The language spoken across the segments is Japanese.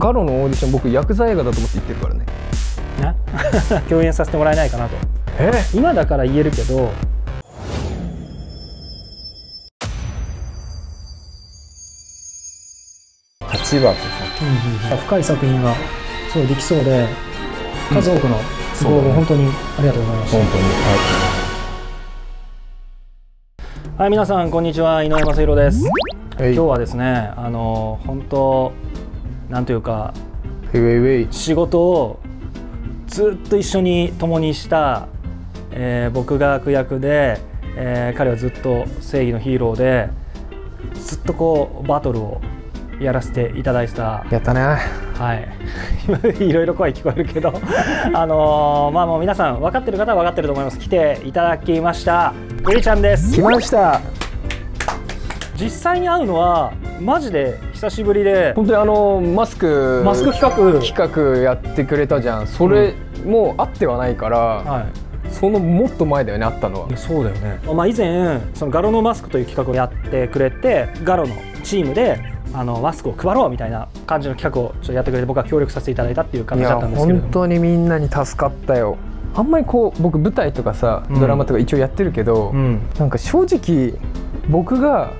ガロのオーディション僕ヤクザ映画だと思って言ってるからね。な？共演させてもらえないかなと。え？今だから言えるけど立場深い作品がすごいできそうで数多くのご応募本当にありがとうございました、本当に。はい。皆さんこんにちは。井上正弘です。はい。今日はですねあの本当なんというか仕事をずっと一緒に共にした、えー僕が悪役で、えー彼はずっと正義のヒーローでずっとこうバトルをやらせていただいてたやったねはい、いろいろ声聞こえるけど、あのーまあもう皆さん分かってる方は分かってると思います。来ていただきました。グリちゃんです。来ました実際に会うのはマジで久しぶりで、本当にあのマスクマスク企画。企画やってくれたじゃんそれ、もうあってはないから、はい。そのもっと前だよねあったのはそうだよね。まあ以前そのガロのマスクという企画をやってくれて、ガロのチームであのマスクを配ろうみたいな感じの企画をちょっとやってくれて僕は協力させていただいたっていういや形だったんですけれども。本当にみんなに助かったよあんまりこう僕舞台とかさうんドラマとか一応やってるけど、うん。なんか正直僕が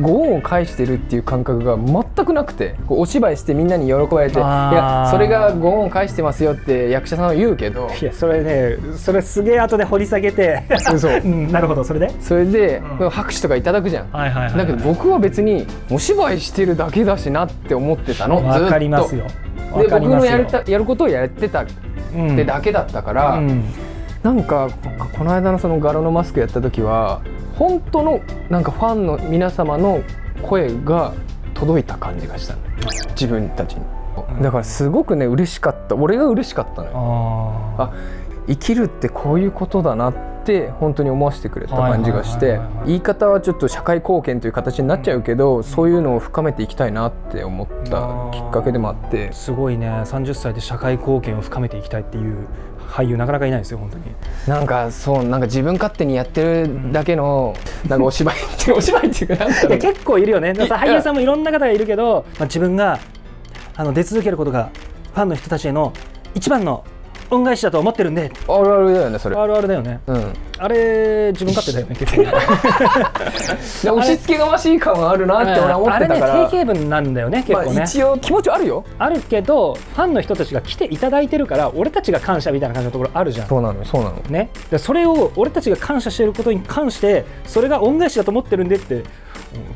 ご恩を返してるっていう感覚が全くなくてこうお芝居してみんなに喜ばれて「いやそれがご恩を返してますよ」って役者さんは言うけどいやそれねそれすげえ後で掘り下げて。嘘 うんなるほどそれで？それで、うん拍手とかいただくじゃん。はいはいはい、だけど僕は別にお芝居してるだけだしなって思ってたのずっかりますよ。わで僕のやるたやることをやってたっうんてだけだったから、うんなんかここの間のその柄のマスクやった時は本当のなんかファンの皆様の声が届いた感じがしたの。自分たちに。うん。だからすごくね嬉しかった。俺が嬉しかったのよ。ああ生きるってこういうことだなって本当に思わせてくれた感じがして言い方はちょっと社会貢献という形になっちゃうけどそういうのを深めていきたいなって思ったきっかけでもあって。ーすごいね。30歳で社会貢献を深めていきたいっていう俳優なかなかいないですよ本当に。なんかそうなんか自分勝手にやってるだけのなんかお芝居って お芝居っていうかなんだろういや結構いるよね。俳優さんもいろんな方がいるけど、まあ、自分があの出続けることがファンの人たちへの一番の恩返しだと思ってるんで。あるあるだよねそれ。あるあるだよね。うん、あれ自分勝手だよね結構で 押し付けがましい感はあるなって俺は思ってたから、あれね定型文なんだよね結構ね、まあ、一応気持ちはあるよ。あるけどファンの人たちが来ていただいてるから俺たちが感謝みたいな感じのところあるじゃん。そうなのそうなのね、でそれを俺たちが感謝していることに関してそれが恩返しだと思ってるんでって、うん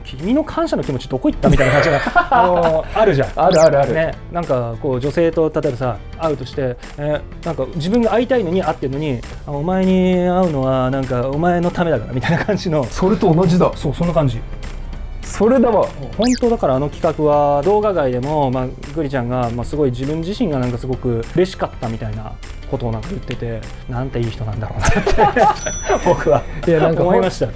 君の感謝の気持ちどこ行ったみたいな感じが あのあるじゃん。あるあるある、ね、なんかこう女性と例えばさ会うとして、えーなんか自分が会いたいのに会ってるのにあお前に会うのはなんかお前のためだからみたいな感じの。それと同じだ。そうそんな感じ。それだわ。本当だからあの企画は動画外でも、まあ、グリちゃんが、まあ、すごい自分自身がなんかすごく嬉しかったみたいなことをなんか言っててなんていい人なんだろうなって。僕は。いやなんか思いました。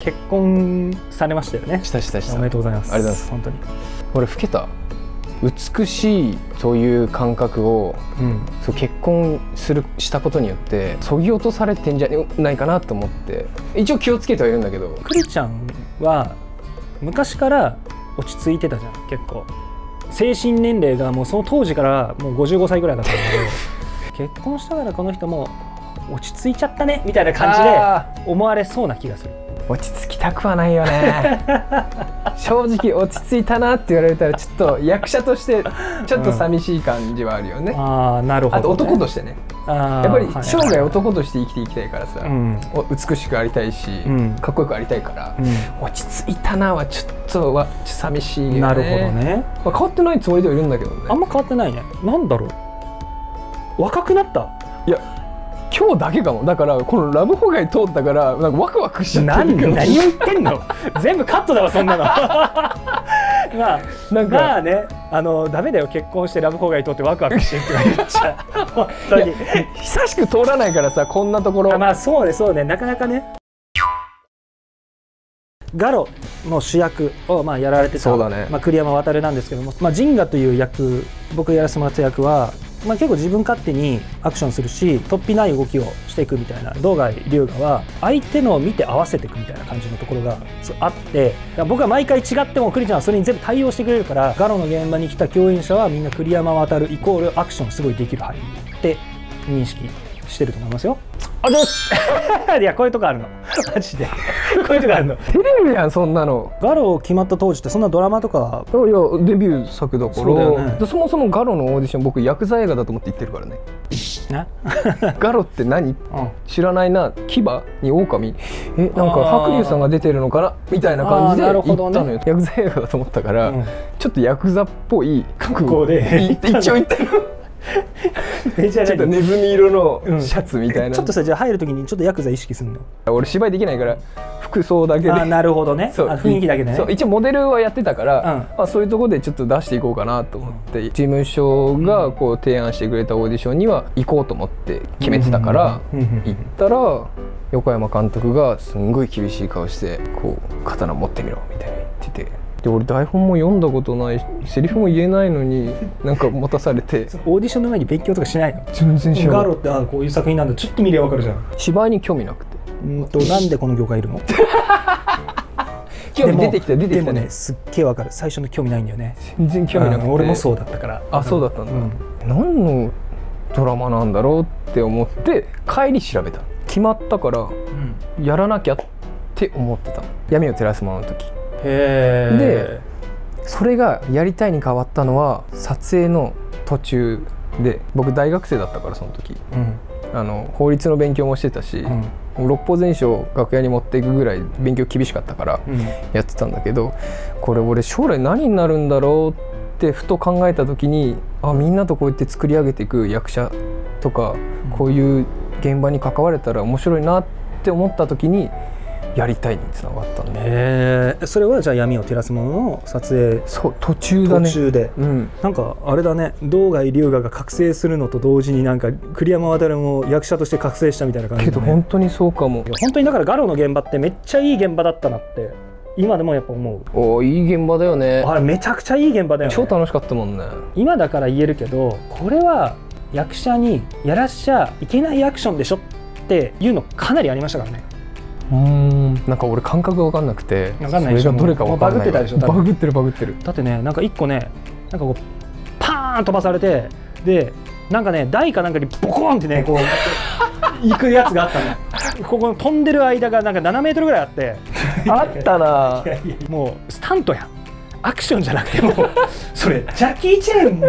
結婚されましたよね。したしたした。おめでとうございます。ありがとうございます。本当に。俺老けた美しいという感覚をうん。そう結婚するしたことによってそぎ落とされてんじゃないかなと思って。一応気をつけてはいるんだけど。クリちゃんは昔から落ち着いてたじゃん結構。精神年齢がもうその当時からもう55歳ぐらいだったんだけど。結婚したからこの人も落ち着いちゃったねみたいな感じあで思われそうな気がする落ち着きたくはないよね。正直落ち着いたなって言われたらちょっと役者としてちょっと寂しい感じはあるよね、ああなるほど、あと男としてね。ややっぱり生涯男として生きていきたいからさ、うん。お美しくありたいし、うん。かっこよくありたいから、う落ち着いたなはちょっとは寂しいよね。ん、なるほどね。まあ、変わってないつもりではいるんだけどね。あんま変わってないね。なんだろう。若くなった。いや今日だけかも。だからこのラブホ街通ったからなんかワクワクしちゃって。何る何を言ってんの？全部カットだわそんなの。まあなんか。まあねあのダメだよ。結婚してラブホ街通ってワクワクしてって言っちゃう。本当に。久しく通らないからさこんなところ。あまあそうねそうね。なかなかね。ガロの主役をまあやられてた、そうだね。まあ、栗山航なんですけども、まあ、ジンガという役僕がやらせてもらった役はまあ、結構自分勝手にアクションするし突飛ない動きをしていくみたいな道外龍河は相手のを見て合わせていくみたいな感じのところがあって僕は毎回違ってもクリちゃんはそれに全部対応してくれるからガロの現場に来た共演者はみんな栗山渡るイコールアクションすごいできる俳優って認識してると思いますよ。あれです。いやこういうとこあるの。マジで。こういうとこあるの。テレビやんそんなの。ガロ決まった当時ってそんなドラマとか。いやデビュー作だから。そうだよね。もそもガロのオーディション僕ヤクザ映画だと思って言ってるからね。ね、ガロって何？うん。知らないな。牙に狼？えなんか白龍さんが出てるのかな？みたいな感じで行ったるほどね。のよ、ヤクザ映画だと思ったから、うん。ちょっとヤクザっぽい格好でい一応行ったのえじゃあちょっとネズミ色うんのシャツみたいな、ちょっとさじゃあ入る時にちょっとヤクザ意識するの？俺芝居できないから服装だけで。あーなるほどね。そう。あ雰囲気だけでね。そう。一応モデルはやってたから、うん。まあ、そういうところでちょっと出していこうかなと思って、事務所がこう提案してくれたオーディションには行こうと思って決めてたから、うん。うん。うん。行ったら横山監督がすんごい厳しい顔してこう刀持ってみろみたいな言っててで俺台本も読んだことないセリフも言えないのになんか持たされて。オーディションの前に勉強とかしないの？全然知らない。ガロってあこういう作品なんだ。ちょっと見りゃわかるじゃん。芝居に興味なくて。うんと なんでこの業界いるの？興味出てきた出てきたね。でもねすっげえわかる。最初の興味ないんだよね。全然興味なくて。うん俺もそうだったから。あそうだったんだ、うん。何のドラマなんだろうって思って帰り調べた。決まったからうん。やらなきゃって思ってた闇を照らすものの時でそれがやりたいに変わったのは撮影の途中で僕大学生だったからその時。うん。あの法律の勉強もしてたし、うん。六法全書楽屋に持っていくぐらい勉強厳しかったからうん。やってたんだけどこれ俺将来何になるんだろうってふと考えた時にあみんなとこうやって作り上げていく役者とかこういう現場に関われたら面白いなって思った時にやりたいにつながったんで、それはじゃあ闇を照らすものの撮影。そう途中だね。途中で。うん。なんかあれだね。道外龍河が覚醒するのと同時になんか栗山渡も役者として覚醒したみたいな感じね。ど本当にそうかも。本当にだからガロの現場ってめっちゃいい現場だったなって今でもやっぱ思う。おーいい現場だよね。あれめちゃくちゃいい現場だよね。超楽しかったもんね。今だから言えるけどこれは役者にやらしちゃいけないアクションでしょっていうのかなりありましたからねうーん。なんか俺感覚が分かんなくてわかんないそれがどれか分かんないバグってたでしょバグってるバグってる。だってねなんか一個ねなんかこうパーン飛ばされてでなんかね台かなんかにボコーンってねこう 行くやつがあったの。ここの飛んでる間がなんか7メートルぐらいあって。あったな。もうスタントやん。アクションじゃなくてもうそれジャッキー・チェーン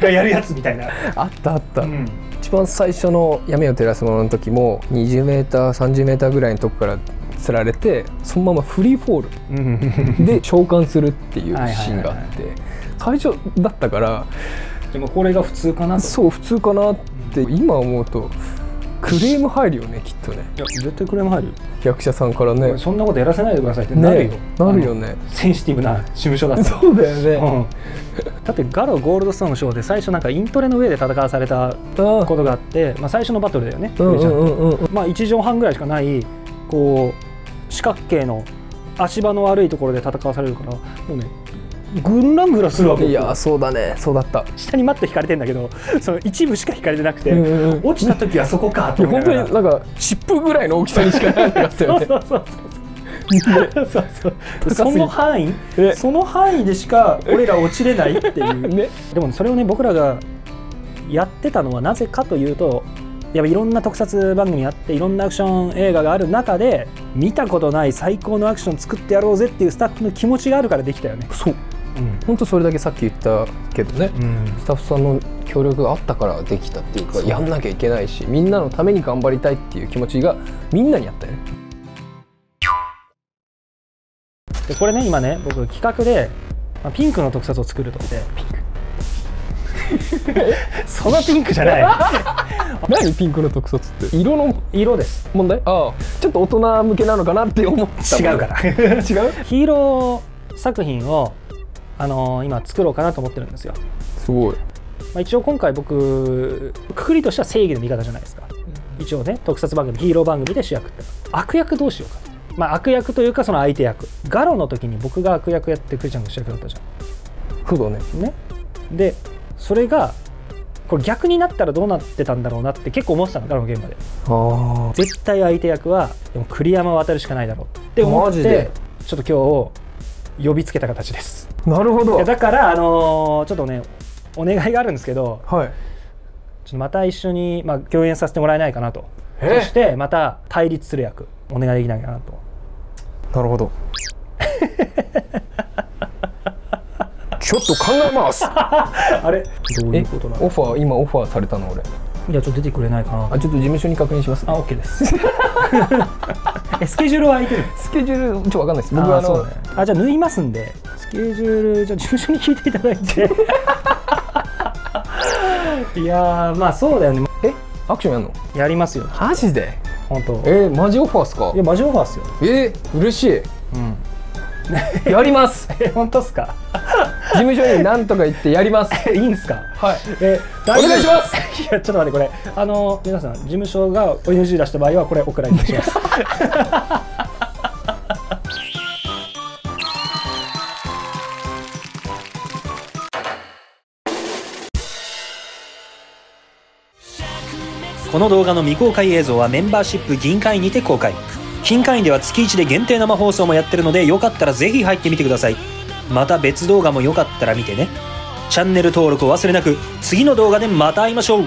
がやるやつみたいな、あったあった、うん一番最初の闇を照らすものの時も 20m30m ぐらいのとこから釣られてそのままフリーフォール。で召喚するっていうシーンがあって。最初だったからでもこれが普通かなと。そう普通かなって今思うとクレーム入るよねきっとね。いや絶対クレーム入るよ、役者さんからね。そんなことやらせないでくださいってなるよ、ねなるよね。センシティブな事務所だったらそうだよね。うん。だってガロゴールドストーンのショーで最初なんかイントレの上で戦わされたあことがあって、まあ、最初のバトルだよね、まあ、1畳半ぐらいしかないこう四角形の足場の悪いところで戦わされるからもうねぐんらんぐらするわけいやそうだね。そうだった。下にマット引かれてんだけどその一部しか引かれてなくて、うん落ちた時はそこかと思いながら。当になんか尻尾ぐらいの大きさにしかなかったよね。そうそうそうそう。そうそうそ高すぎての範囲？ねその範囲でしか俺ら落ちれないっていう。ね。でもそれをね僕らがやってたのはなぜかというとやっぱいろんな特撮番組あっていろんなアクション映画がある中で見たことない最高のアクション作ってやろうぜっていうスタッフの気持ちがあるからできたよね。そう本当それだけさっき言ったけどねうん。スタッフさんの協力があったからできたっていうかやんなきゃいけないしみんなのために頑張りたいっていう気持ちがみんなにあったよね。でこれね今ね僕企画で、まあ、ピンクの特撮を作ると。ってピンク。そのピンクじゃない。何ピンクの特撮って？色の色です。問題？ああ。ちょっと大人向けなのかなって思った違うから。違う？ヒーロー作品を、あのー今作ろうかなと思ってるんですよ、すごい。まあ、一応今回僕くくりとしては正義の味方じゃないですか。一応ね特撮番組ヒーロー番組で主役って。悪役どうしようか。とまあ悪役というかその相手役。ガロの時に僕が悪役やってクリちゃんが主役だったじゃそうだね。んね。でそれがこれ逆になったらどうなってたんだろうなって結構思ってたのドラマ現場で。あ絶対相手役はでも栗山を渡るしかないだろうって思ってちょっと今日呼びつけた形です。あなるほど。だからあのーちょっとねお願いがあるんですけどはい。ちょっとまた一緒に、まあ、共演させてもらえないかなと。え？そしてまた対立する役お願いできないかなと。なるほど。ちょっと考えます。あれ？どういえうことなオファー今オファーされたの俺。いやちょっと出てくれないかな。あちょっと事務所に確認します。あ OK です えスケジュールは空いてる。スケジュールちょっとわかんないです。僕はあのね。あじゃあ縫いますんでスケジュールじゃあ事務所に聞いていただいて。いやーまあそうだよね。え？アクションやんの？やりますよ。マジで？本当。えー、マジオファーっすか？いやマジオファーっすよ。えー、嬉しい。うん。やります。え本当っすか？事務所に何とか言ってやります。いいんすか？はい。えお願いします。いやちょっと待ってこれあの皆さん事務所が NG 出した場合はこれお蔵入りしますこの動画の未公開映像はメンバーシップ銀会にて公開。金会員では月1で限定生放送もやってるのでよかったらぜひ入ってみてください。また別動画もよかったら見てね。チャンネル登録を忘れなく次の動画でまた会いましょう。